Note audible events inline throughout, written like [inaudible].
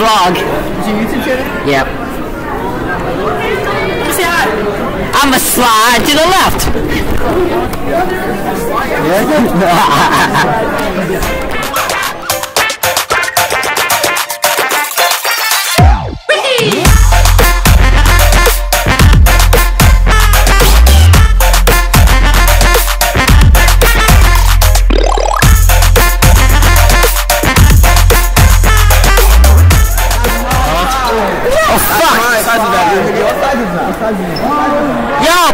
vlog. Is your YouTube channel? Yep. Say hi. I'm a slide to the left. [laughs] Yo,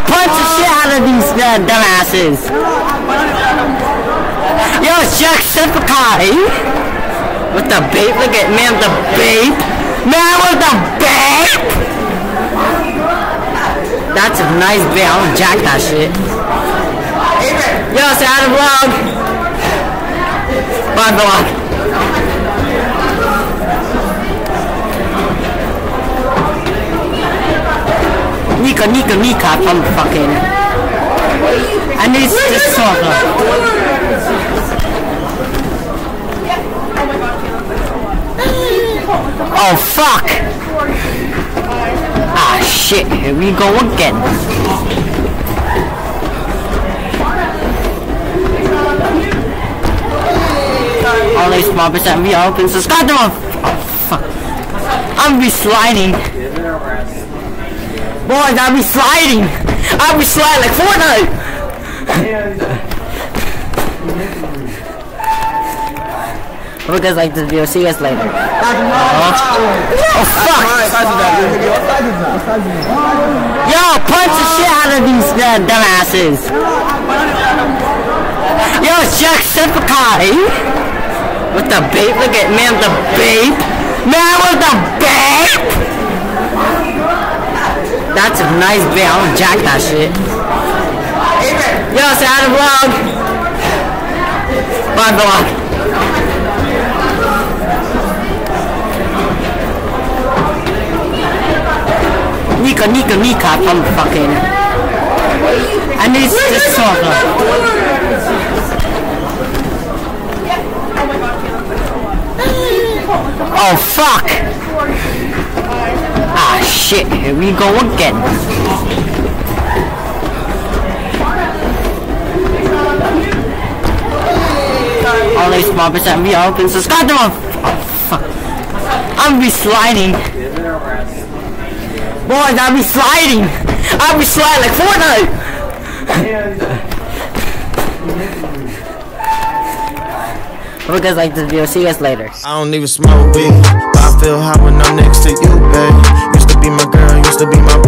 punch the shit out of these uh, dumbasses. Yo, it's Jacksepticeye. With the babe, look at man the babe. Man with the babe. That's a nice. I'm gonna jack that shit. Yo, hi to vlog. Bye vlog. Nika, Nika, Nika from fucking. I need this song. Oh fuck! Ah shit, here we go again. All these small percent we open, to my. Oh fuck. I'm be sliding. Boys, I'll be sliding. I'll be sliding like Fortnite. [laughs] Hope you guys like this video. See you guys later. Oh fuck! Yo, punch the shit out of these uh, dumbasses. Yo, it's Jacksepticeye. With the babe, look at man the babe. Man with the babe. That's a nice babe. I'm gonna jack that shit. Yo, say hi to vlog. Bye vlog. Nika, Nika, Nika from fucking. I need this song. Oh fuck! Shit, here we go again. All these small percent we open, subscribe to my. Oh fuck! I'm be sliding. Boys, I'll be sliding. I'll be sliding like Fortnite. [laughs] Hope you guys like this video. See you guys later. I don't even smoke weed, but I feel hot when I'm next to you, babe. Be my girl, used to be my